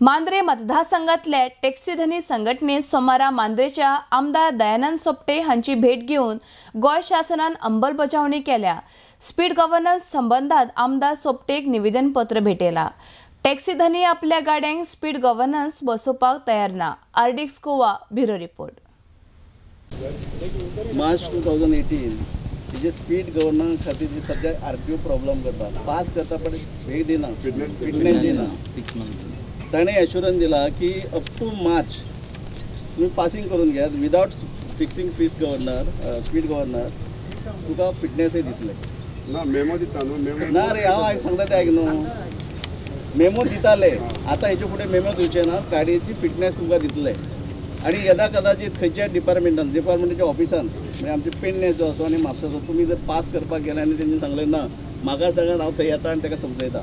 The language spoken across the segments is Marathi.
मांद्रे मतदारसंघातले टॅक्सीधनी संघटनेत सोमारा मांद्रेच्या आमदार दयानंद सोपटे हांची भेट घेवन गोंय शासनान अंमलबजावणी केल्या. स्पीड गव्हर्नन्स संबंधात आमदार सोपटेक निवेदन पत्र भेटयला टॅक्सीधनी आपल्या गाड्यांक स्पीड गव्हर्नन्स बसोवपाक तयार ना. RDX Goa bureau report. March two thousand eighteen तेजे स्पीड गव्हर्नन्स खातीर जी सद्या आर टी ओ प्रॉब्लम करता पास करता पण हे दिना फिटनेस दिना. ताणें एश्युरन्स दिला की अप टू मार्च तुम्ही पासिंग करून घेयात without fixing fees governor speed governor तुका फिटनेसय दितले ना मेमो दिता न्हू मेमो ना रे हांव आयक सांगता तें आयक न्हू मेमो दिताले. आतां हेचे फुडें मेमो दिवचे ना गाडयेची फिटनेस तुमकां दितले. आनी येदा कदाचित खंयच्या डिपार्टमेंटान डिपार्टमेंटाच्या ऑफिसान म्हणजे आमचे पेडण्याचो असो आनी म्हापसाचो तुमी जर पास करपाक गेले आनी तेंच्यांनी सांगलें ना म्हाका सांगात हांव थंय येता आनी ताका समजयता.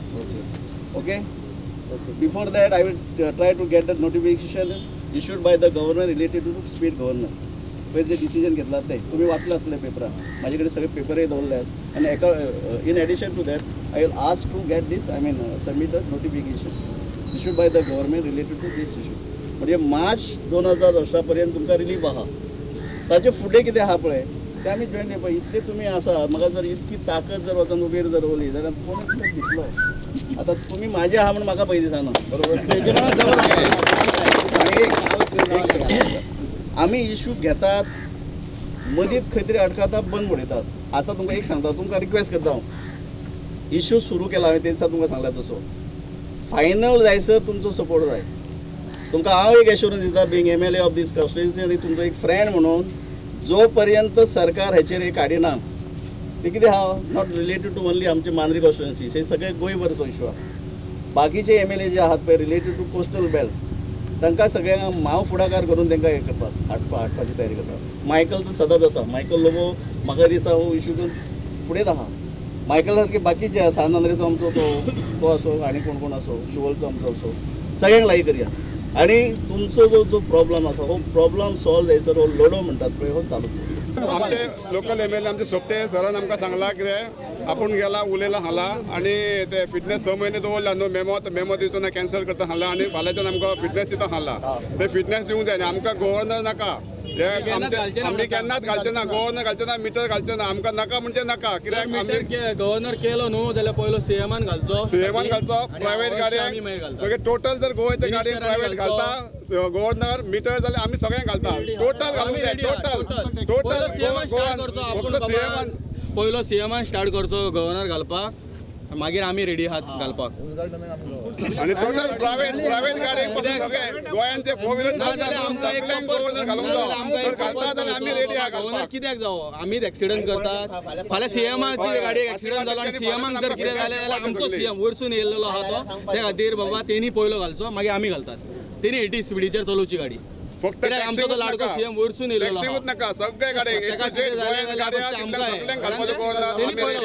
Okay? Before that I will try to get the notification issued by the governor related to speed governor. पयर जे डिसिजन घेतला ते तुम्ही वाचलं असले पेपरान माझ्याकडे कडेन सगळे पेपरय दौरले आहेत. आनी एका in addition to that I will ask to get this I mean submit a notification issued by the government related to this issue म्हणजे मार्च दोन हजार अठरापर्यंत तुमकां रिलीफ आहा ताचे फुडें कितें आहा पळय तें आमी जॉईन पळय इतले तुमी आसा म्हाका जर इतकी ताकद जर वचून उबेर जर उरली जाल्यार कोण कितें दितलो आतां तुमी म्हाजे आहा म्हणून म्हाका पळय दिसना बरोबर. आमी इशू घेतात मदींच खंय तरी अडकतात बंद उडयतात आतां तुमकां एक सांगता तुमकां रिक्वेस्ट करता हांव. इशू सुरू केला हांवें ते दिसा तुमकां सांगला तसो. फायनल जायसर तुमचो सपोर्ट जाय. तुमकां हांव एक एश्युरन्स दिता being M L A of this constituency आनी तुमचो एक फ्रेंड म्हणून जो पर्यंत सरकार हेचेर एक काडिना ते कितें हांव नॉट रिलेटेड टू ओन्ली आमचे मांद्री कॉन्स्टिट्युएन्सी हे सगळे गोंयभरचो इशू आहा बाकीचे एम एल ए जे आहात पळय रिलेटेड टू कोस्टल बेल्ट तांकां सगळ्यांक माव फुडाकार करून तांकां हे करतात. हाडपा हाडपाची तयारी करतात. मायकल तर सदांच आसा मायकल लोबो म्हाका दिसता हो इशू घेवन फुडेंच आहा मायकल सारके बाकीचे आसा सान आंद्रेचो आमचो तो तो असो आनी कोण कोण असो शुवलचो आमचो असो. सगळ्यांक लाई करया. आनी तुमचो जो जो प्रॉब्लम आसा हो प्रॉब्लम सॉल्व जायसर हो लढो म्हणटात पळय हो चालू आमचे लोकल एम एल ए आमचे सोपटे सरान आमकां सांगला कितें आपूण गेला उलयला हाला आनी ते फिटनेस स म्हयने दवरला न्हू मेमो मेमो दिवचो ना कॅन्सल करता हाला आनी फाल्यांच्यान आमकां फिटनेस दिता हाला ते फिटनेस दिवंक जाय आनी आमकां गव्हर्नर नाका. हे आमचे आमी केन्नाच घालचे ना गव्हर्नर घालचे ना मिटर घालचे ना आमकां नाका म्हणजे नाका. कित्याक गव्हर्नर केलो न्हू जाल्यार पयलो सीएमान घालचो. सीएमान घालचो प्रायव्हेट गाडयांक घालता. सगळे टोटल जर गाडयांक मिनिस्टरांनी प्रायव्हेट घालता गव्हर्नर मिटर जाल्यार आमी सगळ्यांक घालता. टोटल घालूंक जाय टोटल टोटल स्टार्ट करचो आपूण पयलो सीएमान स्टार्ट करचो गव्हर्नर घालपाक मागीर आमी रेडी आहात घालपाक. आणि टोटल प्रायव्हेट प्रायव्हेटपासून सगळे गोंयांचे फोर व्हिलर आमकां एक गव्हर्नर आनी कित्याक जावो? आमीच एक्सिडंट करतात. फाल्यां सीएमाची गाडयेक एक्सिडंट जालो आनी सीएमाक जर कितें जालें जाल्यार आमचो सीएम वयरसून येयल्लो आहा तो त्या खातीर बाबा तेणी पयलो घालचो मागीर आमी घालतात. तेणी एटी स्पिडीचेर चलोवची गाडी. फक्त आमचो लाडको नाका. सीएम वयरसून आहा नाका. सगळे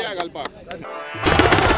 आहा. घालपाक